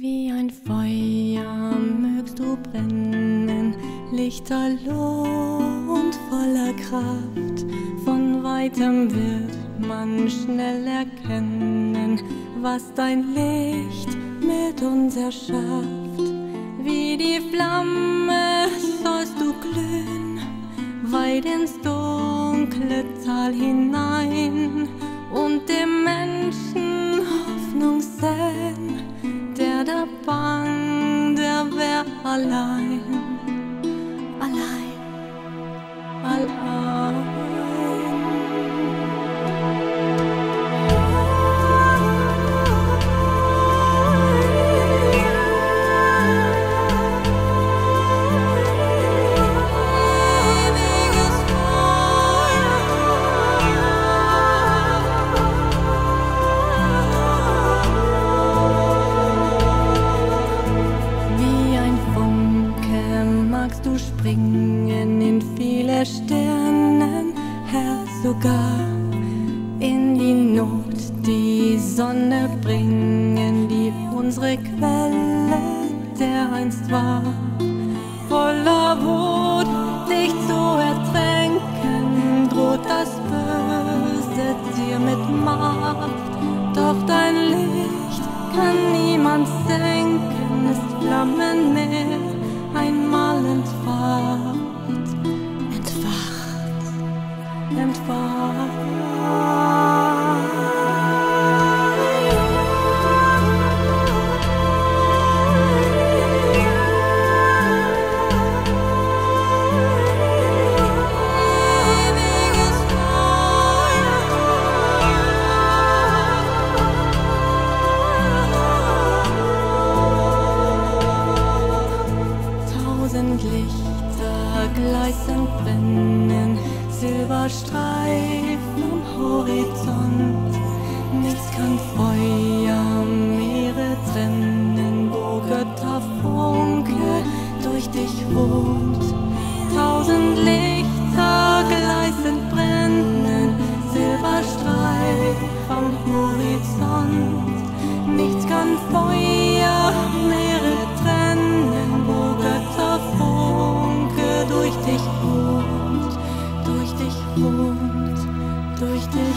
Wie ein Feuer mögst du brennen, lichterloh und voller Kraft. Von weitem wird man schnell erkennen, was dein Licht mit uns erschafft. Wie die Flamme sollst du glühen, weit ins dunkle Tal hinein und dem Menschen bang, der wär allein, viele Sternen, Herr, sogar in die Not die Sonne bringen, die unsere Quelle der einst war. Voller Wut dich zu and far. Silberstreifen am Horizont. Nichts kann Feuer, Meere trennen, wo Götterfunke durch dich wohnt. Tausend Lichter gleißend brennen, Silberstreif am Horizont. Nichts kann Feuer dich ruht durch den